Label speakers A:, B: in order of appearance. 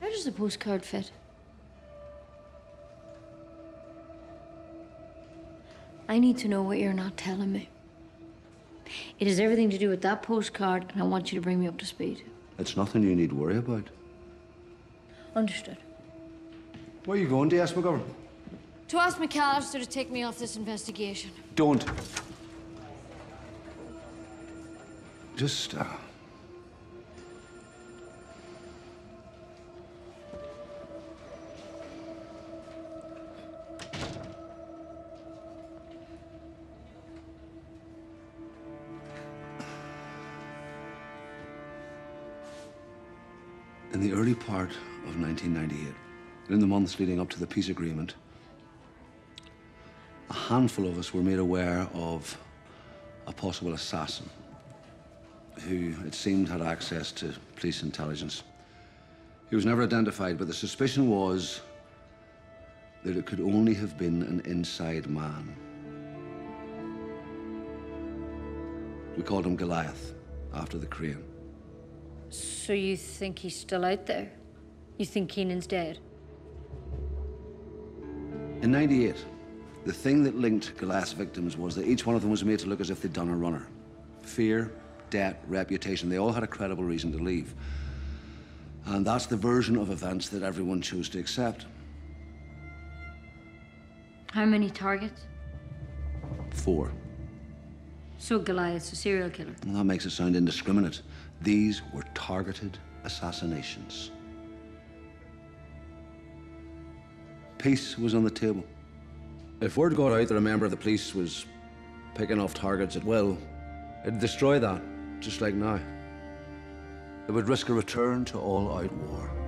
A: How does the postcard fit? I need to know what you're not telling me. It has everything to do with that postcard, and I want you to bring me up to speed.
B: It's nothing you need to worry about.
A: Understood.
B: Where are you going, D.S. McGovern?
A: To ask McAllister to take me off this investigation.
B: Don't. Just, uh... In the early part of 1998, in the months leading up to the peace agreement, a handful of us were made aware of a possible assassin who, it seemed, had access to police intelligence. He was never identified, but the suspicion was that it could only have been an inside man. We called him Goliath, after the crane.
A: So you think he's still out there? You think Keenan's dead?
B: In 98, the thing that linked Glass victims was that each one of them was made to look as if they'd done a runner. Fear, debt, reputation, they all had a credible reason to leave. And that's the version of events that everyone chose to accept.
A: How many targets?
B: Four.
A: So Goliath's a serial killer.
B: Well, that makes it sound indiscriminate. These were targeted assassinations. Peace was on the table. If word got out that a member of the police was picking off targets at will, it'd destroy that, just like now. It would risk a return to all-out war.